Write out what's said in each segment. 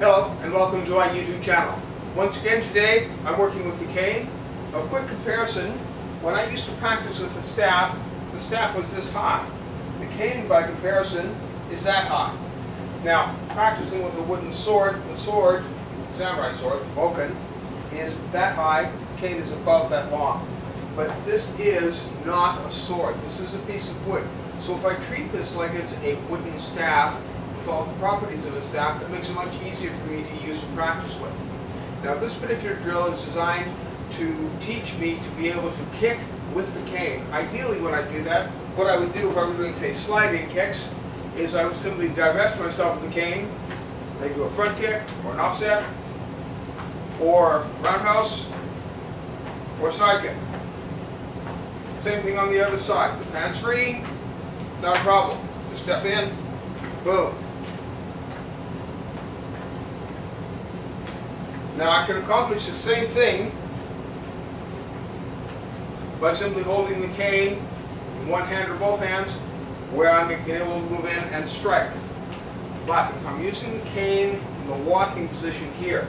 Hello and welcome to my YouTube channel. Once again today I'm working with the cane. A quick comparison, when I used to practice with the staff, the staff was this high. The cane by comparison is that high. Now practicing with a wooden sword, the sword, the samurai sword, the bokken, is that high, the cane is about that long. But this is not a sword, this is a piece of wood. So if I treat this like it's a wooden staff, all the properties of a staff, that makes it much easier for me to use and practice with. Now this particular drill is designed to teach me to be able to kick with the cane. Ideally when I do that, what I would do if I were doing say sliding kicks, is I would simply divest myself of the cane, maybe do a front kick, or an offset, or roundhouse, or side kick. Same thing on the other side. With hands free, not a problem. Just step in, boom. Now I can accomplish the same thing by simply holding the cane in one hand or both hands where I'm able to move in and strike. But if I'm using the cane in the walking position here,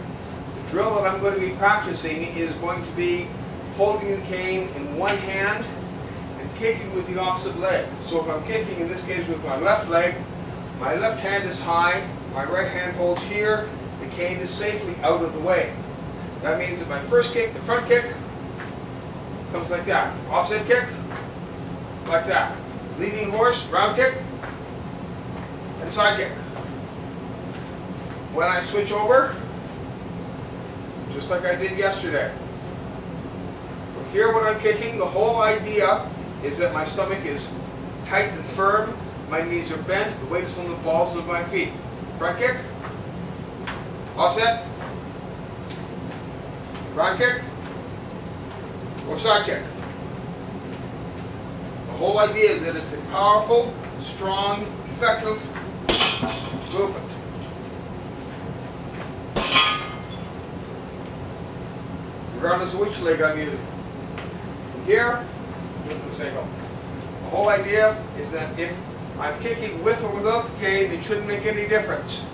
the drill that I'm going to be practicing is going to be holding the cane in one hand and kicking with the opposite leg. So if I'm kicking, in this case with my left leg, my left hand is high, my right hand holds here, the cane is safely out of the way. That means that my first kick, the front kick, comes like that. Offset kick, like that. Leading horse, round kick, and side kick. When I switch over, just like I did yesterday. From here when I'm kicking, the whole idea is that my stomach is tight and firm, my knees are bent, the weight is on the balls of my feet. Front kick, Offset. Round kick. Or side kick. The whole idea is that it's a powerful, strong, effective movement. Regardless of which leg I'm using. From Here, doing the same. The whole idea is that if I'm kicking with or without the cane, it shouldn't make any difference.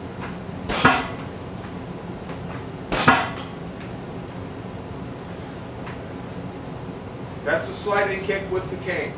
That's a sliding kick with the cane.